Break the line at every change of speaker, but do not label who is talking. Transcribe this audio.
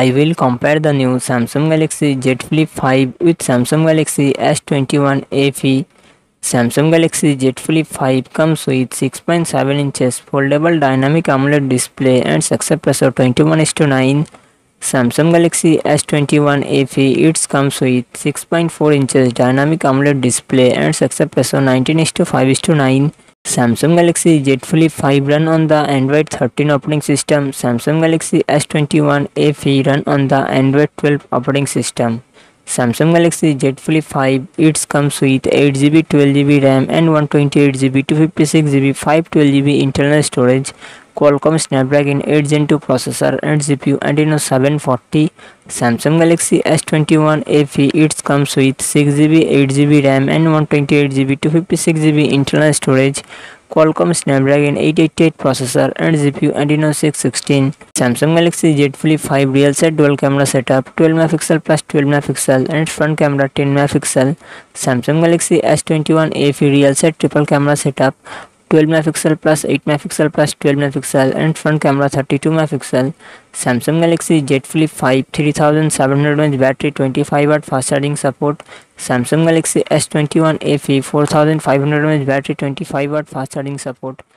I will compare the new Samsung Galaxy Z Flip 5 with Samsung Galaxy S21 FE. Samsung Galaxy Z Flip 5 comes with 6.7 inches foldable dynamic AMOLED display and success ratio 21 to 9. Samsung Galaxy S21 FE it comes with 6.4 inches dynamic AMOLED display and success ratio 19 to 5 to 9. Samsung Galaxy Z Flip 5 run on the Android 13 operating system. Samsung Galaxy S21 FE run on the Android 12 operating system. Samsung Galaxy Z Flip 5 it comes with 8GB 12GB RAM and 128GB 256GB 512GB internal storage Qualcomm Snapdragon 8 Gen 2 processor and CPU Adreno 740. Samsung Galaxy S21 FE it comes with 6GB, 8GB RAM and 128GB, 256GB internal storage. Qualcomm Snapdragon 888 processor and GPU Adreno 616. Samsung Galaxy Z Flip 5 real set dual camera setup 12MP plus 12MP and front camera 10MP. Samsung Galaxy S21 FE real set triple camera setup 12 megapixel plus 8 megapixel plus 12 megapixel, and front camera 32 megapixel. Samsung Galaxy Z Flip 5 3700 mAh battery, 25 watt fast charging support. Samsung Galaxy S21 FE 4500 mAh battery, 25 watt fast charging support.